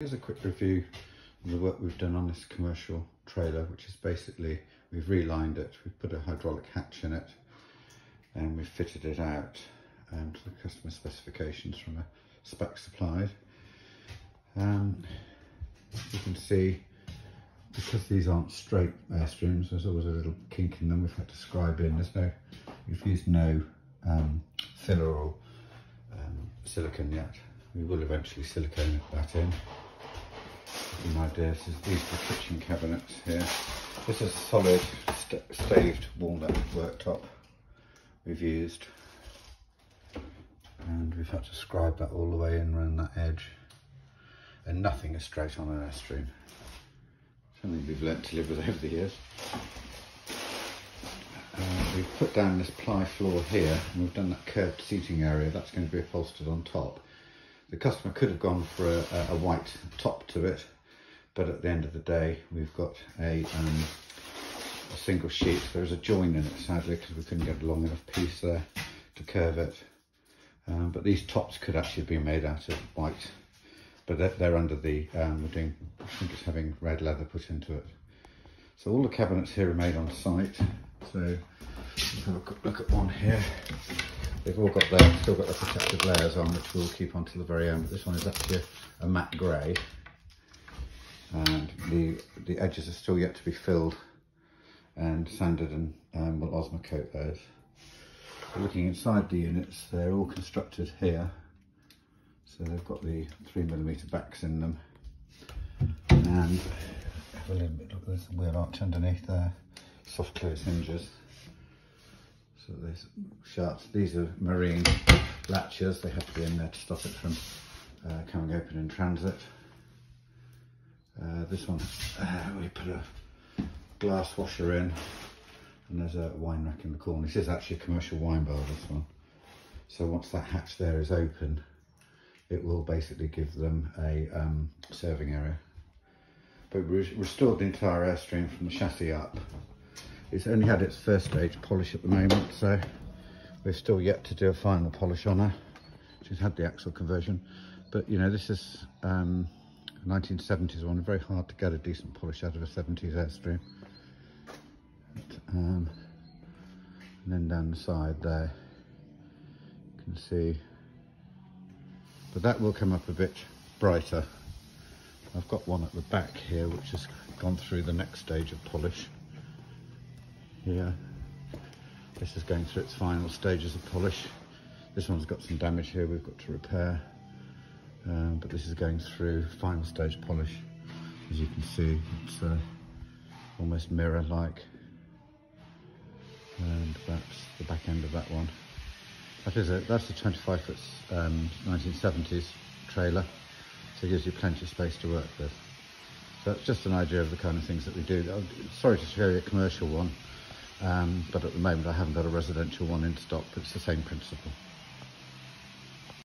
Here's a quick review of the work we've done on this commercial trailer, which is basically, we've relined it, we've put a hydraulic hatch in it, and we've fitted it out um, to the customer specifications from a spec supplied. Um, you can see, because these aren't straight airstreams, there's always a little kink in them, we've had to scribe in, there's no, we've used no um, filler or um, silicone yet. We will eventually silicone that in my ideas is these are the kitchen cabinets here. This is a solid st staved walnut worktop we've used and we've had to scribe that all the way in around that edge and nothing is straight on an airstream. Something we've learnt to live with over the years. Uh, we've put down this ply floor here and we've done that curved seating area that's going to be upholstered on top. The customer could have gone for a, a white top to it but at the end of the day we've got a, um, a single sheet. There's a join in it sadly because we couldn't get a long enough piece there to curve it. Um, but these tops could actually be made out of white but they're, they're under the um, we're doing I think it's having red leather put into it. So all the cabinets here are made on site. So let's have a quick look at one here they've all got their still got their protective layers on which we'll keep on till the very end but this one is actually a matte grey and the the edges are still yet to be filled and sanded and um, we'll Osmocoat those. looking inside the units, they're all constructed here. So they've got the three millimeter backs in them. And have a little bit, look, there's a wheel arch underneath there, soft close hinges. So there's. These are marine latches. They have to be in there to stop it from uh, coming open in transit. Uh, this one, uh, we put a glass washer in and there's a wine rack in the corner. This is actually a commercial wine bar, this one. So once that hatch there is open, it will basically give them a um, serving area. But we restored the entire Airstream from the chassis up. It's only had its first stage polish at the moment, so we're still yet to do a final polish on her. She's had the axle conversion, but you know, this is um, 1970s one, very hard to get a decent polish out of a 70s Airstream. But, um, and then down the side there, you can see, but that will come up a bit brighter. I've got one at the back here which has gone through the next stage of polish. This is going through its final stages of polish. This one's got some damage here we've got to repair. Um, but this is going through final stage polish. As you can see it's uh, almost mirror like and that's the back end of that one. That is a that's a 25 foot um, 1970s trailer. So it gives you plenty of space to work with. So that's just an idea of the kind of things that we do. Sorry to show you a commercial one um, but at the moment I haven't got a residential one in stock but it's the same principle